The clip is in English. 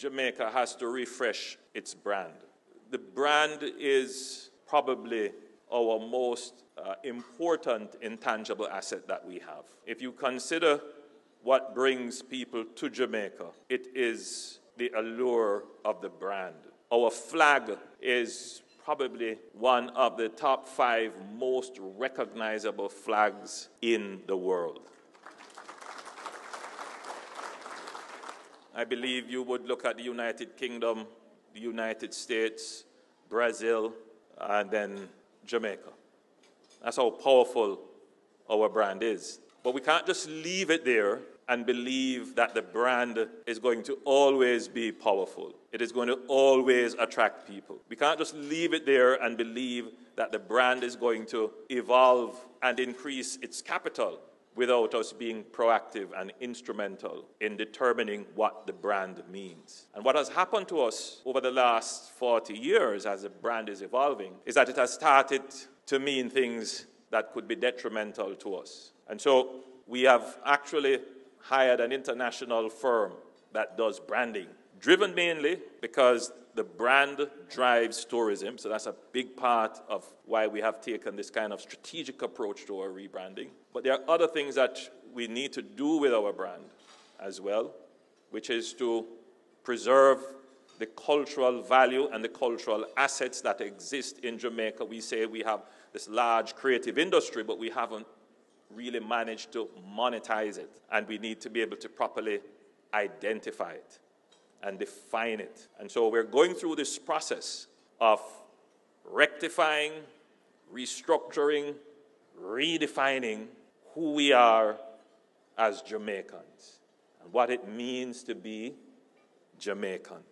Jamaica has to refresh its brand. The brand is probably our most uh, important intangible asset that we have. If you consider what brings people to Jamaica, it is the allure of the brand. Our flag is probably one of the top five most recognizable flags in the world. I believe you would look at the United Kingdom, the United States, Brazil, and then Jamaica. That's how powerful our brand is. But we can't just leave it there and believe that the brand is going to always be powerful. It is going to always attract people. We can't just leave it there and believe that the brand is going to evolve and increase its capital without us being proactive and instrumental in determining what the brand means. And what has happened to us over the last 40 years as the brand is evolving is that it has started to mean things that could be detrimental to us. And so we have actually hired an international firm that does branding, driven mainly because the brand drives tourism. So that's a big part of why we have taken this kind of strategic approach to our rebranding. But there are other things that we need to do with our brand as well, which is to preserve the cultural value and the cultural assets that exist in Jamaica. We say we have this large creative industry, but we haven't really managed to monetize it. And we need to be able to properly identify it and define it. And so we're going through this process of rectifying, restructuring, redefining who we are as Jamaicans and what it means to be Jamaican.